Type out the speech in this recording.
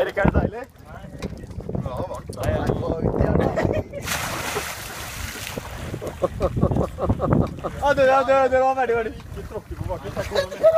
Erik, er det deilig? Ja, det, det, det var veldig, veldig Ikke tråkke på bakken.